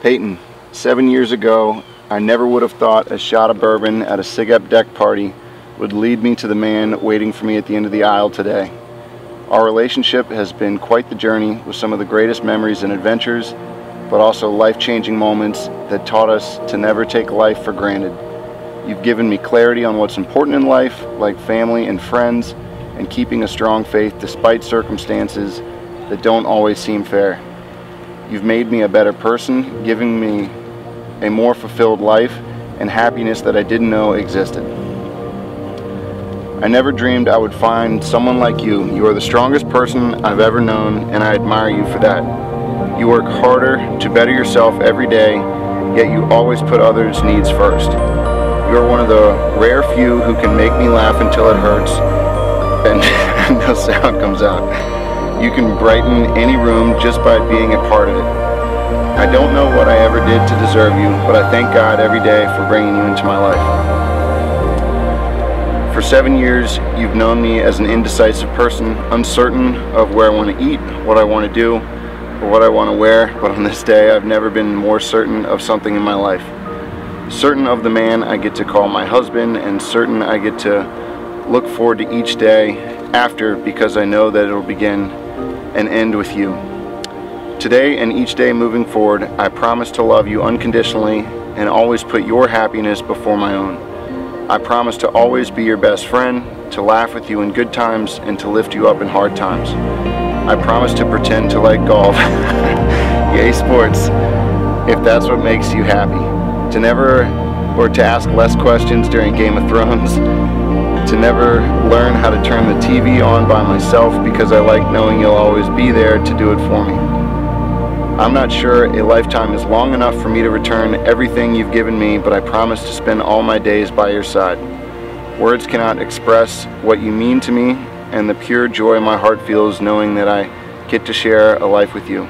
Peyton, seven years ago, I never would have thought a shot of bourbon at a SIGEP deck party would lead me to the man waiting for me at the end of the aisle today. Our relationship has been quite the journey with some of the greatest memories and adventures, but also life-changing moments that taught us to never take life for granted. You've given me clarity on what's important in life, like family and friends, and keeping a strong faith despite circumstances that don't always seem fair. You've made me a better person, giving me a more fulfilled life and happiness that I didn't know existed. I never dreamed I would find someone like you. You are the strongest person I've ever known, and I admire you for that. You work harder to better yourself every day, yet you always put others' needs first. You are one of the rare few who can make me laugh until it hurts, and no sound comes out. You can brighten any room just by being a part of it. I don't know what I ever did to deserve you, but I thank God every day for bringing you into my life. For seven years, you've known me as an indecisive person, uncertain of where I want to eat, what I want to do, or what I want to wear, but on this day, I've never been more certain of something in my life. Certain of the man I get to call my husband, and certain I get to look forward to each day after because I know that it'll begin and end with you. Today and each day moving forward, I promise to love you unconditionally and always put your happiness before my own. I promise to always be your best friend, to laugh with you in good times, and to lift you up in hard times. I promise to pretend to like golf, yay sports, if that's what makes you happy. To never, or to ask less questions during Game of Thrones. To never learn how to turn the TV on by myself because I like knowing you'll always be there to do it for me. I'm not sure a lifetime is long enough for me to return everything you've given me, but I promise to spend all my days by your side. Words cannot express what you mean to me and the pure joy my heart feels knowing that I get to share a life with you.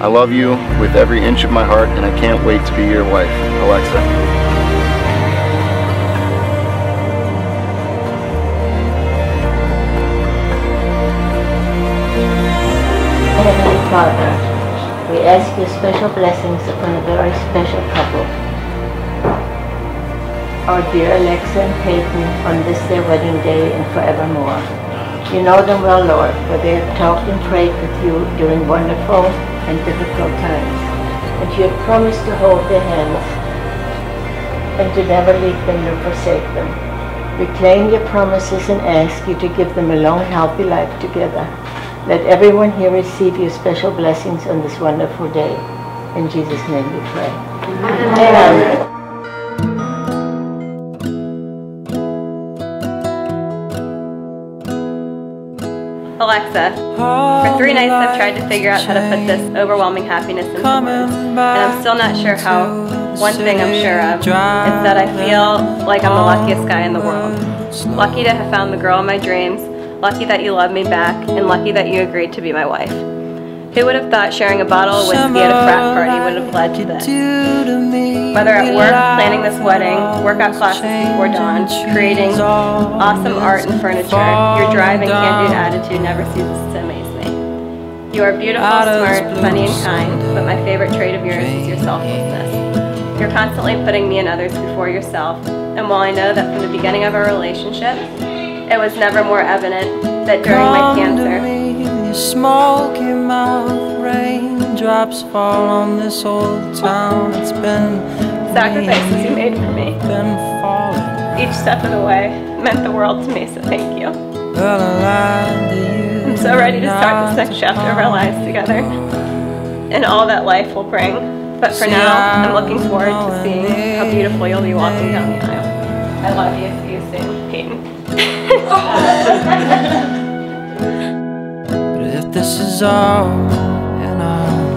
I love you with every inch of my heart and I can't wait to be your wife, Alexa. Father, we ask your special blessings upon a very special couple. Our dear Alexa and Peyton on this their wedding day and forevermore. You know them well, Lord, for they have talked and prayed with you during wonderful and difficult times. And you have promised to hold their hands and to never leave them nor forsake them. We claim your promises and ask you to give them a long, healthy life together. Let everyone here receive your special blessings on this wonderful day. In Jesus' name we pray. Amen. Alexa, for three nights I've tried to figure out how to put this overwhelming happiness into words, and I'm still not sure how. One thing I'm sure of is that I feel like I'm the luckiest guy in the world. Lucky to have found the girl of my dreams, Lucky that you love me back, and lucky that you agreed to be my wife. Who would have thought sharing a bottle of whiskey at a frat party would have led to this? Whether at work, planning this wedding, workout classes before dawn, creating awesome art and furniture, your drive and can-do attitude never ceases to amaze me. You are beautiful, smart, funny, and kind, but my favorite trait of yours is your selflessness. You're constantly putting me and others before yourself, and while I know that from the beginning of our relationship, it was never more evident that during my cancer, smoky mouth, raindrops fall on this old town. It's been sacrifices you made for me. Been falling. Each step of the way meant the world to me, so thank you. I'm so ready to start this next chapter of our lives together and all that life will bring. But for now, I'm looking forward to seeing how beautiful you'll be walking down the aisle. I love you. See you soon, Peyton but if this is all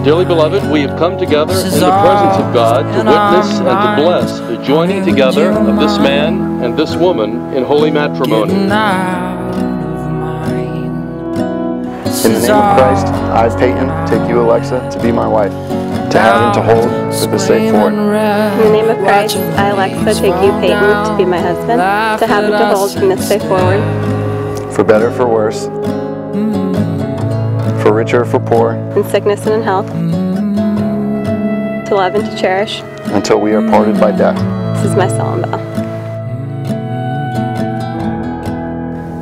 Dearly beloved, we have come together in the presence of God to witness and to bless the joining together of this man and this woman in holy matrimony. In the name of Christ, I, Peyton, take you, Alexa, to be my wife to have and to hold with the safe forward. In the name of Christ, I, Alexa, take you, Peyton, to be my husband, to have and to hold from this day forward. For better, for worse, for richer, for poor, in sickness and in health, to love and to cherish. Until we are parted by death. This is my solemn vow.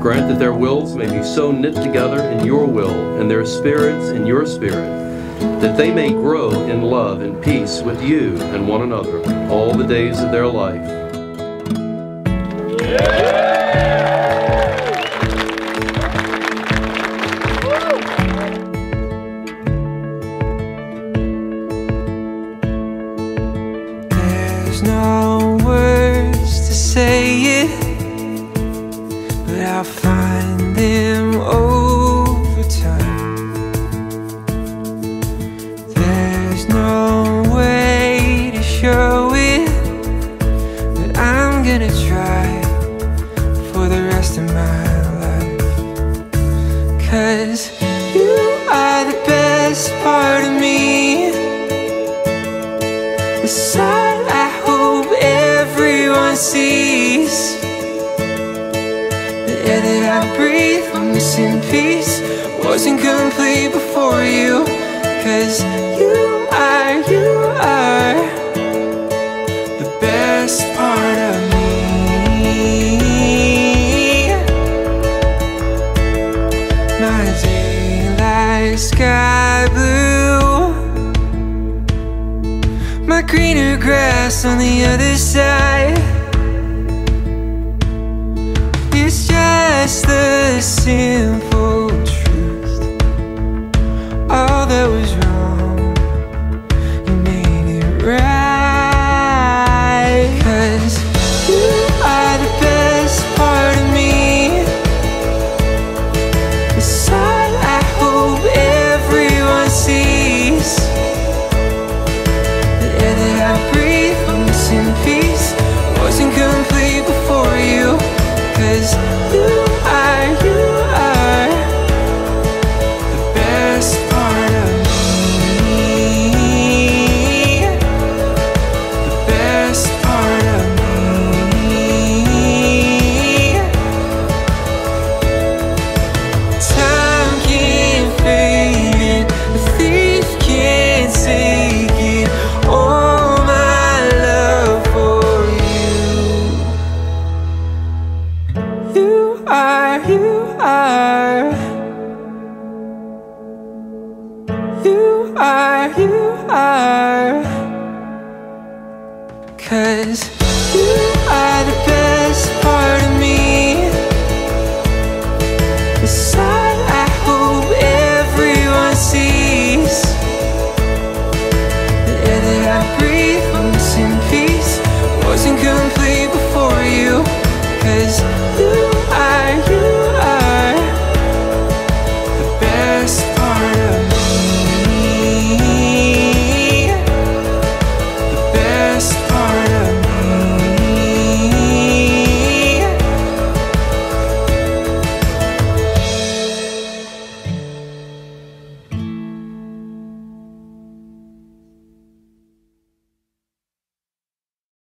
Grant that their wills may be so knit together in your will and their spirits in your spirit, that they may grow in love and peace with you and one another all the days of their life. There's no words to say it, but I'll find them over of my life. Cause you are the best part of me. The side I hope everyone sees The air that I breathe, I'm missing peace Wasn't complete before you Cause you are, you are My daylight sky blue. My greener grass on the other side. It's just the simple Cause you